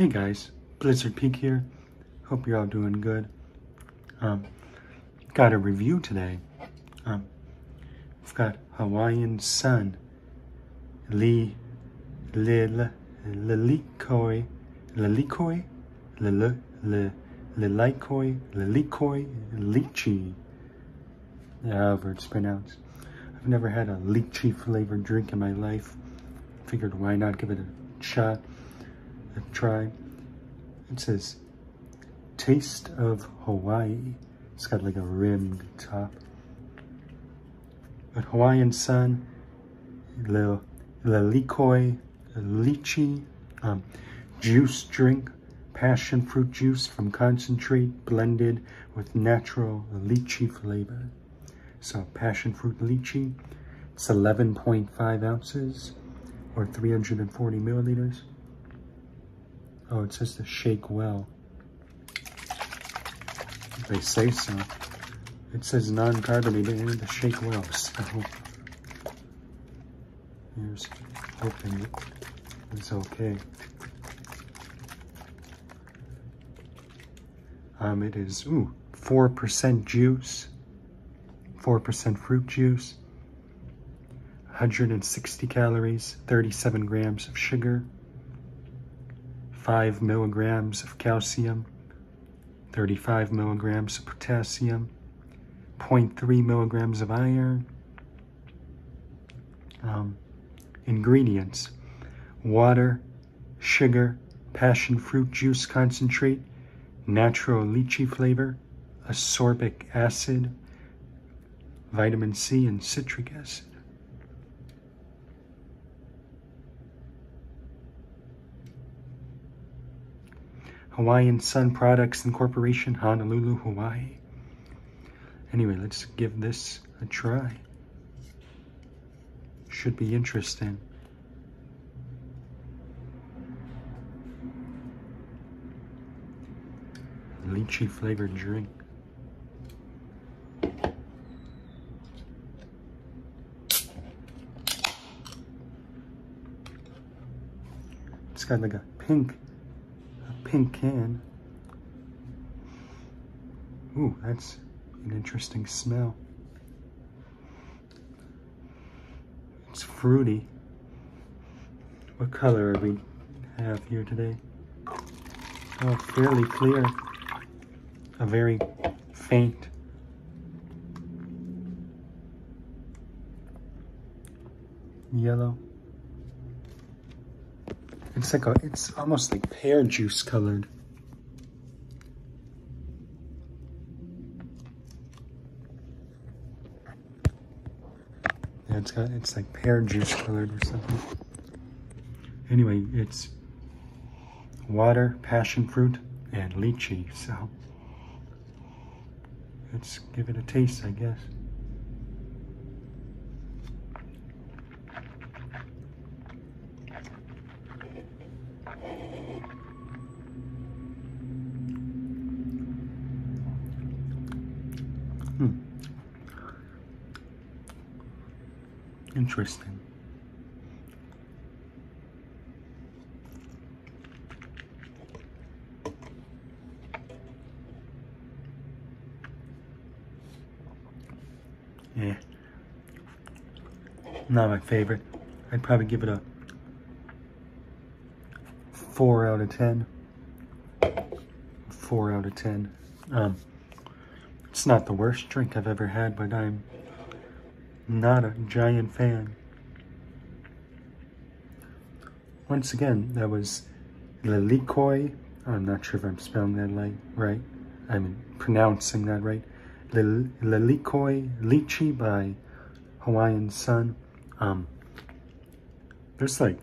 Hey guys, Blizzard Peak here. Hope you're all doing good. Um, got a review today. Um, we've got Hawaiian Sun, Li, Lil, Lilikoi, Lilikoi, Lil, Lilikoi, Lilikoi, Lychee. However it's pronounced. I've never had a lychee flavored drink in my life. Figured why not give it a shot a try. It says, Taste of Hawaii. It's got like a rimmed top. But Hawaiian Sun, little Lilikoi, Lychee, um, juice drink, passion fruit juice from concentrate blended with natural lychee flavor. So passion fruit lychee, it's 11.5 ounces or 340 milliliters. Oh, it says to shake well. They say so. It says non-carbonated and to shake well. So here's hoping it's okay. Um, it is ooh, 4% juice, 4% fruit juice, 160 calories, 37 grams of sugar, 5 milligrams of calcium, 35 milligrams of potassium, 0.3 milligrams of iron. Um, ingredients, water, sugar, passion fruit juice concentrate, natural lychee flavor, ascorbic acid, vitamin C, and citric acid. Hawaiian Sun Products Incorporation, Honolulu, Hawaii. Anyway, let's give this a try. Should be interesting. Lychee flavored drink. It's got like a pink pink can. Ooh, that's an interesting smell. It's fruity. What color are we have here today? Oh, fairly clear. A very faint yellow. It's like a, it's almost like pear juice colored. Yeah, it's got, it's like pear juice colored or something. Anyway, it's water, passion fruit, and lychee, so let's give it a taste, I guess. Hmm. Interesting. Yeah. Not my favorite. I'd probably give it a 4 out of 10. 4 out of 10. Um, it's not the worst drink I've ever had, but I'm not a giant fan. Once again, that was Lilikoi. I'm not sure if I'm spelling that right. I'm pronouncing that right. Lilikoi Lychee by Hawaiian Sun. Um, there's like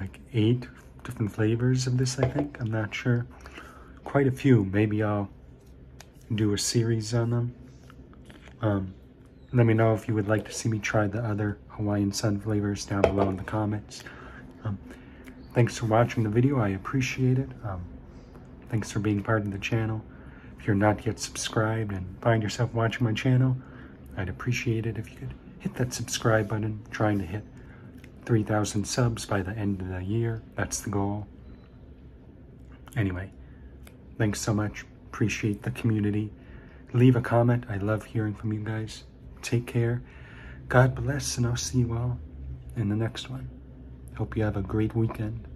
like eight different flavors of this, I think. I'm not sure quite a few. Maybe I'll do a series on them. Um, let me know if you would like to see me try the other Hawaiian Sun flavors down below in the comments. Um, thanks for watching the video. I appreciate it. Um, thanks for being part of the channel. If you're not yet subscribed and find yourself watching my channel, I'd appreciate it if you could hit that subscribe button, trying to hit 3,000 subs by the end of the year. That's the goal. Anyway, thanks so much. Appreciate the community. Leave a comment. I love hearing from you guys. Take care. God bless, and I'll see you all in the next one. Hope you have a great weekend.